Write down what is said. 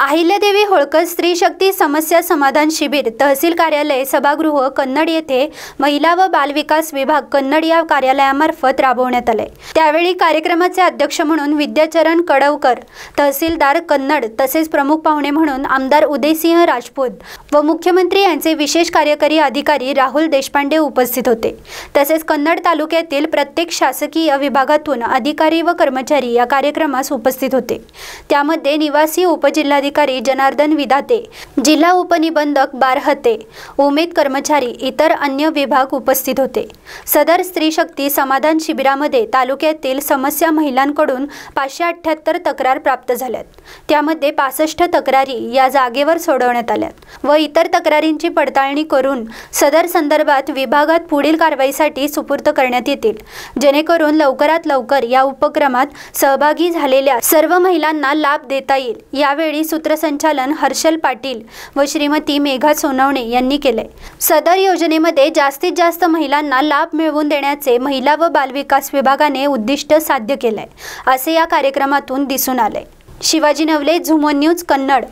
अहिल्यादेवी होळकर स्त्री शक्ती समस्या समाधान शिबिर तहसील कार्यालय सभागृह कन्नड येथे महिला व बालविकास विभाग कन्नड या कार्यालयामार्फत राबवण्यात आले त्यावेळी कार्यक्रमाचे अध्यक्ष म्हणून विद्याचरण कडवकर तहसीलदार कन्नड तसेच प्रमुख पाहुणे म्हणून आमदार उदयसिंह राजपूत व मुख्यमंत्री यांचे विशेष कार्यकारी अधिकारी राहुल देशपांडे उपस्थित होते. तसेच कन्नड तालुक्यातील प्रत्येक शासकीय विभागातून अधिकारी व कर्मचारी या कार्यक्रमास उपस्थित होते. त्यामध्ये निवासी उपजिल्हाधिकारी अधिकारी जनार्दन विधाते. जिल्हा उपनिबंधक बारहते उमेद कर्मचारी इतर अन्य विभाग उपस्थित होते. सदर स्त्री शक्ती समाधान शिबिरामध्ये तालुक्यातील समस्या महिलांकडून पाचशे अठ्ठ्याहत्तर तक्रार प्राप्त झाल्यात. त्यामध्ये पासष्ट तक्रारी या जागेवर सोडवण्यात आल्यात व इतर तक्रारींची पडताळणी करून सदर संदर्भात विभागात पुढील कारवाईसाठी सुपूर्त करण्यात येतील. जेणेकरून लवकरात लवकर या उपक्रमात सहभागी झालेल्या सर्व महिलांना लाभ देता येईल. यावेळी सूत्रसंचालन हर्षल पाटील व श्रीमती मेघा सोनवणे यांनी केले सदर योजनेमध्ये जास्तीत जास्त महिलांना लाभ मिळवून देण्याचे महिला व बालविकास विभागाने उद्दिष्ट साध्य केलंय असे या कार्यक्रमातून दिसून आले शिवाजी नवले झुमो न्यूज कन्नड.